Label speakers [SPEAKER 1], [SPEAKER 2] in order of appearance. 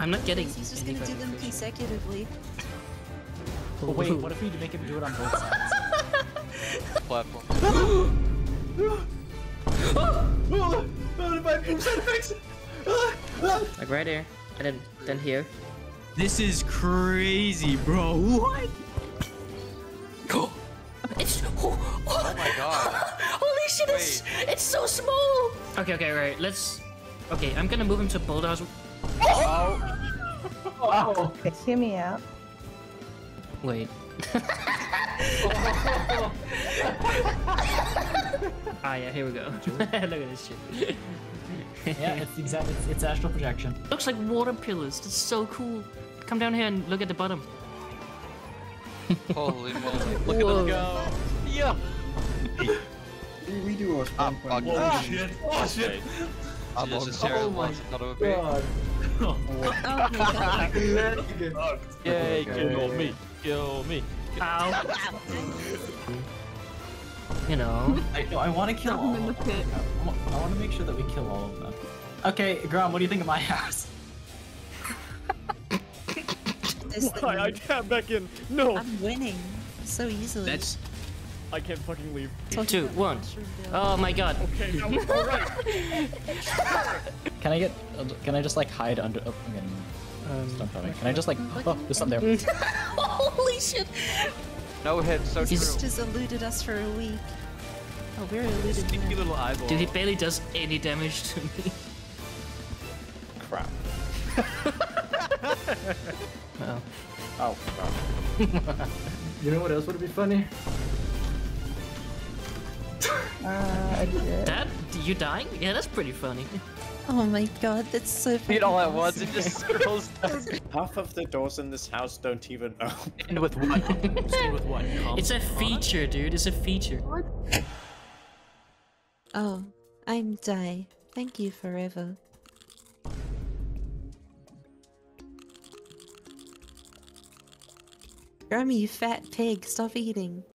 [SPEAKER 1] I'm not getting.
[SPEAKER 2] He's just gonna do them consecutively.
[SPEAKER 3] But wait, what if we make him do it on both sides?
[SPEAKER 4] Platform.
[SPEAKER 1] Like right here, and then then here.
[SPEAKER 5] This is crazy, bro. What?
[SPEAKER 1] It's
[SPEAKER 4] Oh my god.
[SPEAKER 1] holy shit! It's it's so small. Okay, okay, right. Let's. Okay, I'm gonna move him to bulldoze.
[SPEAKER 3] Oh,
[SPEAKER 6] Okay, hear me out.
[SPEAKER 1] Wait. ah yeah, here we go. Look at this shit.
[SPEAKER 3] yeah, it's exact. It's, it's astral projection.
[SPEAKER 1] Looks like water pillars. That's so cool. Come down here and look at the bottom.
[SPEAKER 4] Holy moly. Look at
[SPEAKER 1] Whoa.
[SPEAKER 4] them go. Yeah.
[SPEAKER 7] We do a spawn
[SPEAKER 4] Ah,
[SPEAKER 7] point.
[SPEAKER 8] Oh shit! Oh shit!
[SPEAKER 4] I'm
[SPEAKER 8] Just-
[SPEAKER 4] just Sarah
[SPEAKER 3] oh my
[SPEAKER 4] wants to know me.
[SPEAKER 2] Oh my god.
[SPEAKER 4] Yay,
[SPEAKER 7] kill
[SPEAKER 4] me. Kill me.
[SPEAKER 1] Ow. you know.
[SPEAKER 3] I, no, I want to kill all of them. I I want to make sure that we kill all of them. Okay, Grom, what do you think of my house?
[SPEAKER 8] Why? I
[SPEAKER 2] thing.
[SPEAKER 8] can't back in. No,
[SPEAKER 2] I'm winning so easily.
[SPEAKER 5] That's
[SPEAKER 8] I can't fucking leave.
[SPEAKER 1] Two, one. Oh my god.
[SPEAKER 8] Okay, now all right.
[SPEAKER 3] Can I get? uh, Can I just like hide under? Oh, I'm getting
[SPEAKER 1] Um,
[SPEAKER 3] stumped. Can I just like? Oh, there's something there.
[SPEAKER 1] Holy shit.
[SPEAKER 4] No hit, so true.
[SPEAKER 2] Just eluded us for a week. Oh, we're eluded
[SPEAKER 5] sneaky
[SPEAKER 2] now.
[SPEAKER 5] little eyeball.
[SPEAKER 1] Dude, he barely does any damage to me.
[SPEAKER 7] Crap.
[SPEAKER 1] Oh.
[SPEAKER 7] Oh, crap.
[SPEAKER 9] You know what else would be funny?
[SPEAKER 6] Uh, yeah.
[SPEAKER 1] That? You dying? Yeah, that's pretty funny.
[SPEAKER 2] Oh my god, that's so funny.
[SPEAKER 4] Hit all at once and just scrolls down.
[SPEAKER 7] Half of the doors in this house don't even open.
[SPEAKER 5] End with what? End with what?
[SPEAKER 1] It's a feature, dude. It's a feature.
[SPEAKER 2] Oh, I'm Die. Thank you forever. Grammy, you fat pig, stop eating.